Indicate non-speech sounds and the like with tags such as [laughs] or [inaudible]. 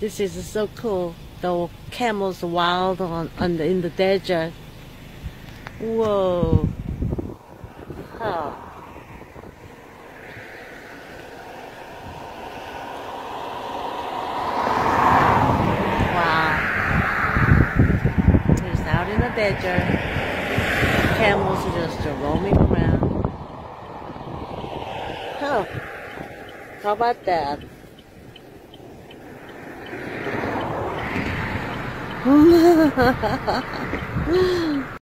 This is so cool. The camels wild on, on the, in the desert. Whoa. Huh. Wow. He's out in the desert. Camels are just roaming around. Huh. How about that? 嗯 [laughs] 哈